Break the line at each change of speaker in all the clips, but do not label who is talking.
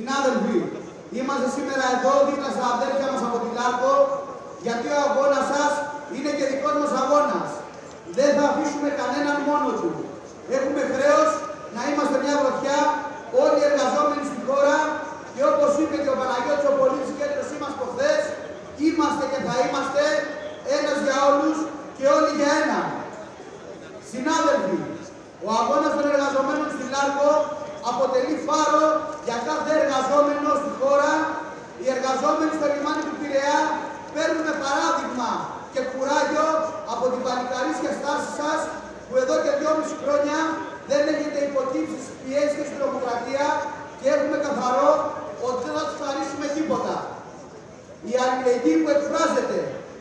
Συνάδελφοι, είμαστε σήμερα εδώ δίπλα στα αδέρφια μας από την Λάρκο, γιατί ο αγώνας σας είναι και δικός μας αγώνας. Δεν θα αφήσουμε κανέναν μόνο του. Έχουμε χρέος να είμαστε μια βροχιά, όλοι οι εργαζόμενοι στη χώρα και όπως είπε και ο Παναγιώτης ο πολίτης κέντρος μας προχθές, είμαστε και θα είμαστε ένας για όλους και όλοι για έναν. Συνάδελφοι, ο αγώνας των εργαζομένων στη Λάρκο αποτελεί φάρο για κάθε εργαζόμενο στη χώρα. Οι εργαζόμενοι στο λιμάνι του Πειραιά παίρνουν παράδειγμα και κουράγιο από την παλικαρίσια στάση σας που εδώ και δυόμιση χρόνια δεν έχετε υποκύψει στις πιέσεις και στην τρομοκρατία και έχουμε καθαρό ότι δεν θα τους χαρίσουμε τίποτα. Η αλληλεγγύη που εκφράζεται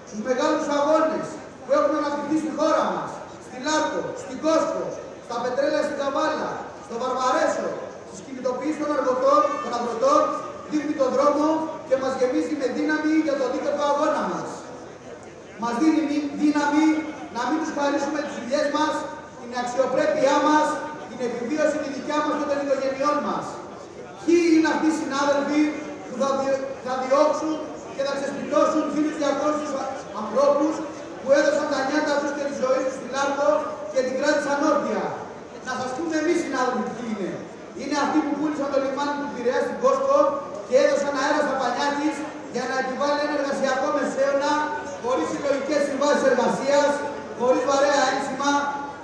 στους μεγάλους αγώνες που έχουν αναπτυχθεί στη χώρα μας, στη Λάρκο, στην Κόσκο, στα Πετρέλαια στην Καβάλα, στο Βαρβαρέσο, στις κινητοποιήσεις των αργωτών, των αγροτών, δείχνει τον δρόμο και μας γεμίζει με δύναμη για το δίκαιο αγώνα μας. Μας δίνει δύναμη να μην τους χαρίσουμε τις δουλειές μας, την αξιοπρέπειά μας, την επιβίωση τη δικιά μας και των οικογενειών μας. Ποιοι είναι αυτοί οι συνάδελφοι που θα, δι... θα διώξουν και θα ξεσπιτώσουν 1.200 ανθρώπους που έδωσαν τα νιάτα τους και τη ζωή τους στην Λάρκο και την κράτησαν όρθια. Να σας πούμε εμείς συνάδελφοι ποιοι είναι. Είναι αυτοί που πούλησαν το λιμάνι του Πειραιά στην Κόσκο και έδωσαν αέρα στα πανιά της για να επιβάλλει ένα εργασιακό μεσαίωνα χωρίς συλλογικές συμβάσεις εργασίας, χωρίς βαρέα ένσημα,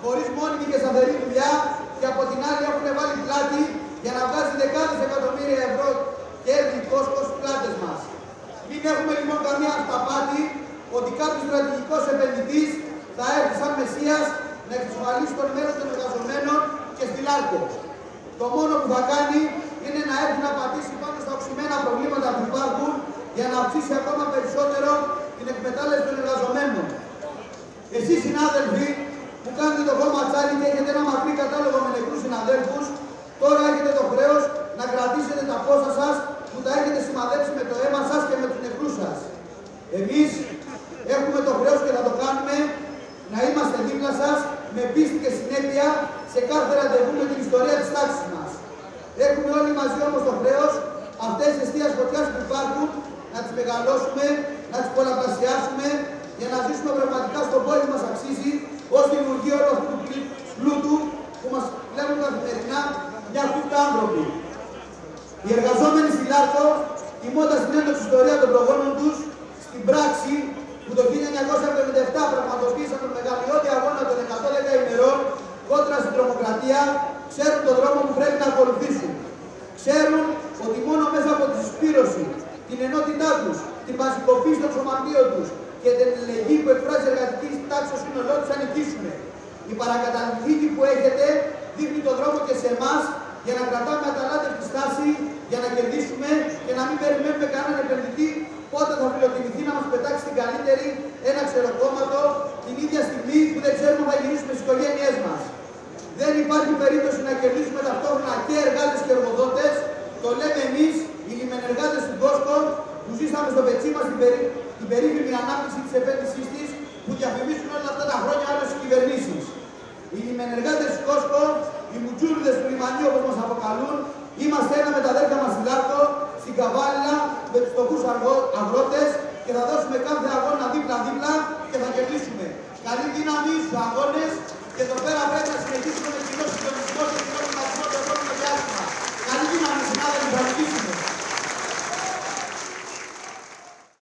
χωρίς μόνιμη και σταθερή δουλειά και από την άλλη έχουν βάλει πλάτη για να βγάζει δεκάδες εκατομμύρια ευρώ κέρδη κόστος στους πλάτες μας. Μην έχουμε λοιπόν καμία αυταπάτη ότι κάποιος στρατηγικός επενδυτής θα έρθει σαν Μεσσίας να εξασφαλίσει τον μέλλον των εργαζομένων και στη Λάρκο. Το μόνο που θα κάνει είναι να έρθει να πατήσει πάνω στα οξυμένα προβλήματα που υπάρχουν για να αυξήσει ακόμα περισσότερο την εκμετάλλευση των εργαζομένων. Εσείς συνάδελφοι που κάνετε το κόμμα τσάλι και έχετε ένα μακρύ κατάλογο με νεκρούς συναδέλφους, τώρα έχετε το χρέος να κρατήσετε τα πόσα σας που τα έχετε σημαδέψει με το αίμα σας και με τους νεκρούς σας. Εμείς έχουμε το χρέος και θα το κάνουμε να είμαστε δίπλα σας με πίστη και συνέπεια σε κάθε ραντεβού με την ιστορία της τάξης μας. Έχουμε όλοι μαζί όμως το χρέος αυτές τις αιστείες φωτιάς που υπάρχουν να τις μεγαλώσουμε, να τις πολλαπλασιάσουμε για να ζήσουμε πραγματικά στον πόλη μας αξίζει ως δημιουργία όλου αυτού του πλούτου που μας βλέπουν καθημερινά μια χούφτα άνθρωποι. Οι εργαζόμενοι στη Λάρκο, τιμώντας την έντοξη ιστορίας των προγόνων τους, στην πράξη που το 1977 πραγματοποίησαν τον μεγαλειώδη αγώνα των 110 ημερών κόντρα στην τρομοκρατία, ξέρουν τον δρόμο που πρέπει να ακολουθήσουν. Ξέρουν ότι μόνο μέσα από τη συσπήρωση, την ενότητά τους, την μαζικοποίηση των σωματείων τους και την ελεγγύη που εκφράζει η εργατική τάξη στο σύνολό τους θα νικήσουμε. Η παρακαταθήκη που έχετε δείχνει τον δρόμο και σε εμάς για να κρατάμε αταλάντευτη στάση, για να κερδίσουμε και να μην περιμένουμε κανέναν επενδυτή πότε θα φιλοτιμηθεί να μας πετάξει την καλύτερη ένα ξεροκόμματο την ίδια στιγμή που δεν ξέρουμε θα γυρίσουμε στις οικογένειές μας. Δεν υπάρχει περίπτωση να κερδίσουμε ταυτόχρονα και εργάτες και εργοδότες. Το λέμε εμείς, οι λιμενεργάτες του Κόσκο, που ζήσαμε στο πετσί μας την, περί... την περίφημη ανάπτυξη της επένδυσής της, που διαφημίζουν όλα αυτά τα χρόνια άλλες κυβερνήσεις. Οι λιμενεργάτες του Κόσκο, οι μουτζούριδες του λιμανιού όπως μας αποκαλούν, είμαστε ένα με τα αδέρφια μας στη Λάρκο, στην Καβάλα, με τους φτωχούς αγρότες και θα δώσουμε κάθε αγώνα δίπλα-δίπλα και θα κερδίσουμε. Καλή δύναμη στους αγώνες και εδώ πέρα πρέπει να συνεχίσουμε